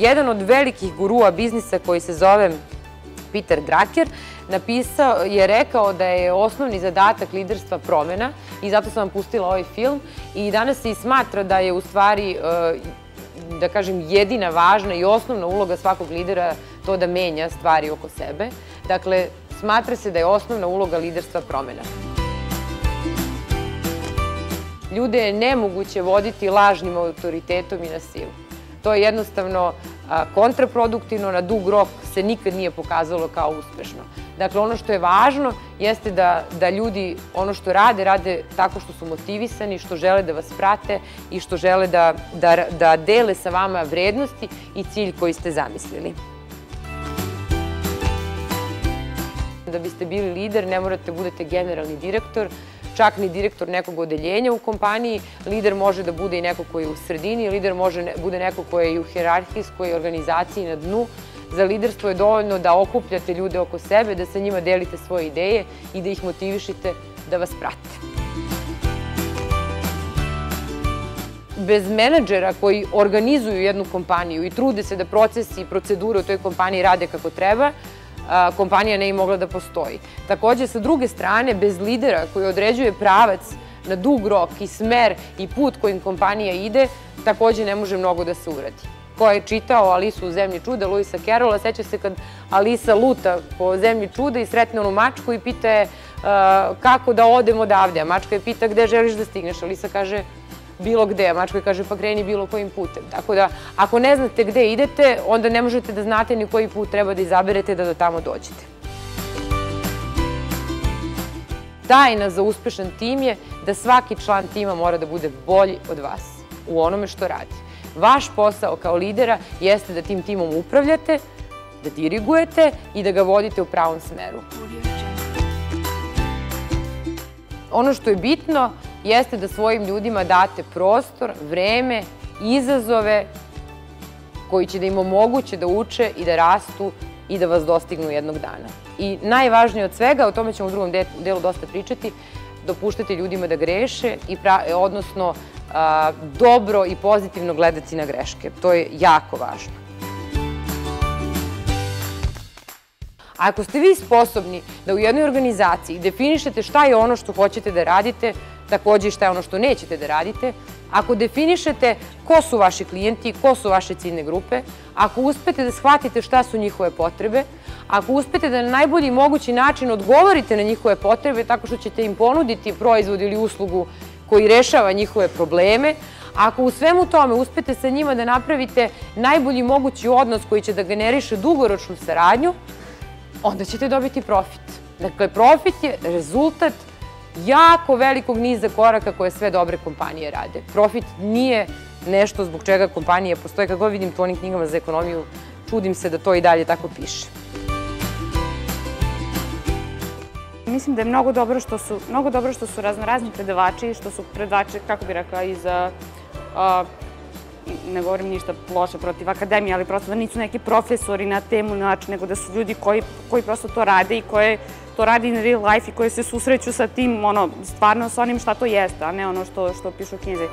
jedan od velikih gurua biznisa koji se zove Peter Drucker, napisao, je rekao da je osnovni zadatak liderstva promena i zato sam vam pustila ovaj film i danas se i smatra da je u stvari e, da kažem, jedina važna i osnovna uloga svakog lidera to da menja stvari oko sebe. Dakle, smatra se da je osnovna uloga liderstva promena. Ljude je nemoguće voditi lažnim autoritetom i na silu. To je jednostavno kontraproduktivno, na dug rok se nikad nije pokazalo kao uspešno. Dakle, ono što je važno jeste da, da ljudi ono što rade, rade tako što su motivisani, što žele da vas prate i što žele da, da, da dele sa vama vrednosti i cilj koji ste zamislili. Da biste bili lider, ne morate da budete generalni direktor, čak ni direktor nekog odeljenja u kompaniji. Lider može da bude i neko koji je u sredini, lider može da bude neko koji je u hjerarhijskoj organizaciji na dnu. Za liderstvo je dovoljno da okupljate ljude oko sebe, da sa njima delite svoje ideje i da ih motivišite da vas prate. Bez menadžera koji organizuju jednu kompaniju i trude se da procesi i procedure u toj kompaniji rade kako treba, kompanija ne bi mogla da postoji. Takođe, sa druge strane, bez lidera koji određuje pravac na dug rok i smer i put kojim kompanija ide, takođe ne može mnogo da se uradi. Ko je čitao Alisu u zemlji čuda, Luisa Carola, seća se kad Alisa luta po zemlji čuda i sretne onu mačku i pita je kako da odem odavde, a mačka je pita gde želiš da stigneš. Alisa kaže bilo gde, mačka kaže pa kreni bilo kojim putem. Tako da, ako ne znate gde idete, onda ne možete da znate ni koji put treba da izaberete da do tamo dođete. Tajna za uspešan tim je da svaki član tima mora da bude bolji od vas u onome što radi. Vaš posao kao lidera jeste da tim timom upravljate, da dirigujete i da ga vodite u pravom smeru. Ono što je bitno jeste da svojim ljudima date prostor, vreme, izazove koji će da im omoguće da uče i da rastu i da vas dostignu jednog dana. I najvažnije od svega, o tome ćemo u drugom delu dosta pričati, dopuštate ljudima da greše, i odnosno dobro i pozitivno gledati na greške. To je jako važno. Ako ste vi sposobni da u jednoj organizaciji definišete šta je ono što hoćete da radite, takođe i šta je ono što nećete da radite, ako definišete ko su vaši klijenti, ko su vaše ciljne grupe, ako uspete da shvatite šta su njihove potrebe, ako uspete da na najbolji mogući način odgovorite na njihove potrebe tako što ćete im ponuditi proizvod ili uslugu koji rešava njihove probleme, ako u svemu tome uspete sa njima da napravite najbolji mogući odnos koji će da generiše dugoročnu saradnju, onda ćete dobiti profit. Dakle, profit je rezultat jako velikog niza koraka koje sve dobre kompanije rade. Profit nije nešto zbog čega kompanije postoje. Kako vidim to onim knjigama za ekonomiju, čudim se da to i dalje tako piše. Mislim da je mnogo dobro što su, mnogo dobro što su raznorazni predavači, što su predavači, kako bih rekla, iz a, ne govorim ništa loše protiv akademije, ali prosto da nisu neki profesori na temu, nego da su ljudi koji, koji prosto to rade i koje to radi in real life i koje se susreću sa tim, ono, stvarno sa onim šta to jeste, a ne ono što, što pišu u knjizi.